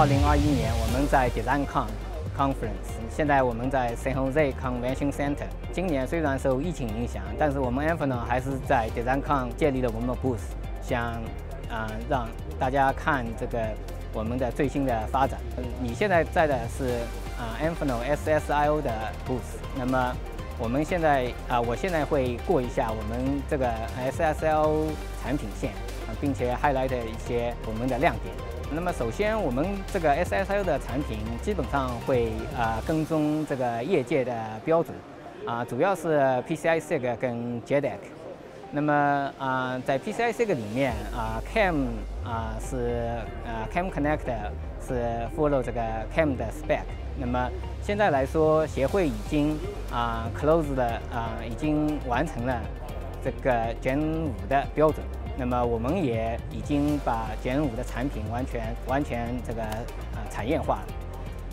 二零二一年我们在 DesignCon Conference，现在我们在 San Jose Convention Center。今年虽然受疫情影响，但是我们 Amphenol 还是在 DesignCon 建立了我们的 booth，想啊让大家看这个我们的最新的发展。你现在在的是啊 Amphenol SSIO 的 booth，那么我们现在啊，我现在会过一下我们这个 SSIO 产品线，并且 highlight 一些我们的亮点。那么首先，我们这个 SSIO 的产品基本上会啊跟踪这个业界的标准，啊主要是 PCI SIG 跟 JEDEC。那么啊在 PCI SIG 里面啊 CAM 啊是啊 CAM Connector 是 follow 这个 CAM 的 spec。那么现在来说，协会已经啊 close 的啊已经完成了这个 Gen 5的标准。那么我们也已经把 Gen 5的产品完全完全这个呃产业化了。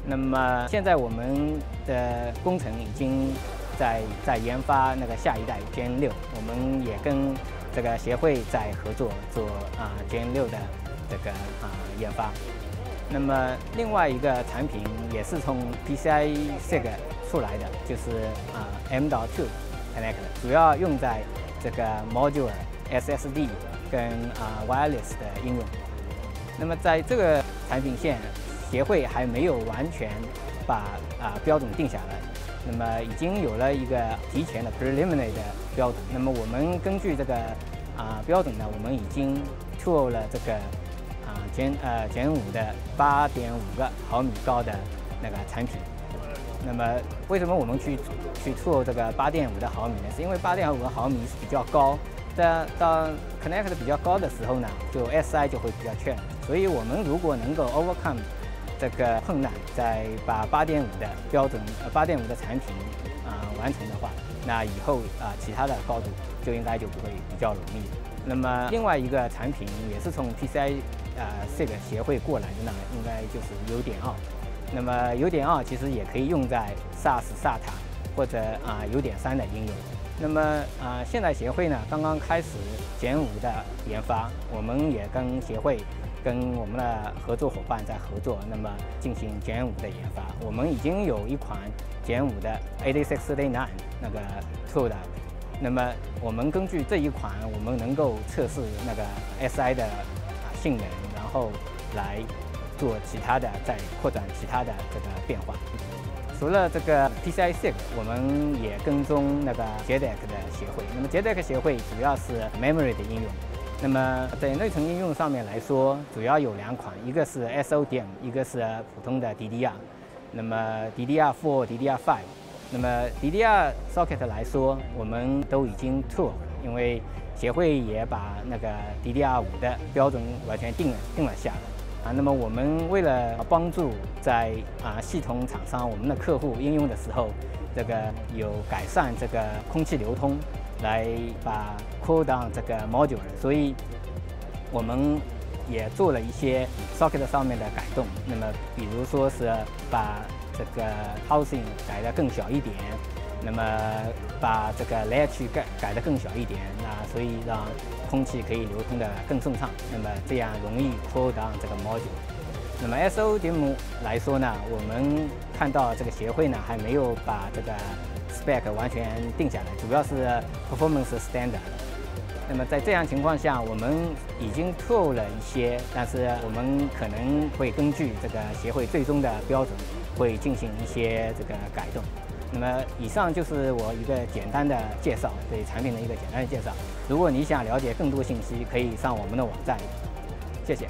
那么现在我们的工程已经在在研发那个下一代 Gen 6，我们也跟这个协会在合作做啊 Gen 6的这个啊研发。那么另外一个产品也是从 PCI SIG 出来的，就是啊 M.2 Connect，主要用在这个 Module SSD。跟啊 wireless 的应用，那么在这个产品线，协会还没有完全把啊标准定下来，那么已经有了一个提前的 preliminary 的标准。那么我们根据这个啊标准呢，我们已经 tool 了这个啊减呃减五的八点五个毫米高的那个产品。那么为什么我们去去 tool 这个八点五的毫米呢？是因为八点五个毫米是比较高。在当 connect 比较高的时候呢，就 SI 就会比较缺。所以我们如果能够 overcome 这个困难，在把八点五的标准、八点五的产品啊完成的话，那以后啊其他的高度就应该就不会比较容易。那么另外一个产品也是从 PCI 啊这个协会过来的呢，应该就是 U 点二。那么 U 点二其实也可以用在 SAS、SATA 或者啊 U 点三的应用。那么啊，现代协会呢刚刚开始减五的研发，我们也跟协会、跟我们的合作伙伴在合作，那么进行减五的研发。我们已经有一款减五的8639那个 tool 的，那么我们根据这一款，我们能够测试那个 SI 的啊性能，然后来做其他的，再扩展其他的这个变化。除了这个 PCIe，我们也跟踪那个 JEDEC 的协会。那么 JEDEC 协会主要是 memory 的应用。那么在内存应用上面来说，主要有两款，一个是 SODM，一个是普通的 DDR。那么 DDR4、DDR5。那么 DDR socket 来说，我们都已经 tool，因为协会也把那个 DDR5 的标准完全定了定了下来。啊，那么我们为了帮助在啊系统厂商我们的客户应用的时候，这个有改善这个空气流通，来把 cool down 这个 module，所以我们也做了一些 socket 上面的改动。那么比如说是把这个 housing 改得更小一点。那么把这个来去改改得更小一点，那所以让空气可以流通的更顺畅，那么这样容易拖脏这个 module。那么 S O D M 来说呢，我们看到这个协会呢还没有把这个 spec 完全定下来，主要是 performance standard。那么在这样情况下，我们已经透了一些，但是我们可能会根据这个协会最终的标准，会进行一些这个改动。那么以上就是我一个简单的介绍，对产品的一个简单的介绍。如果你想了解更多信息，可以上我们的网站。谢谢。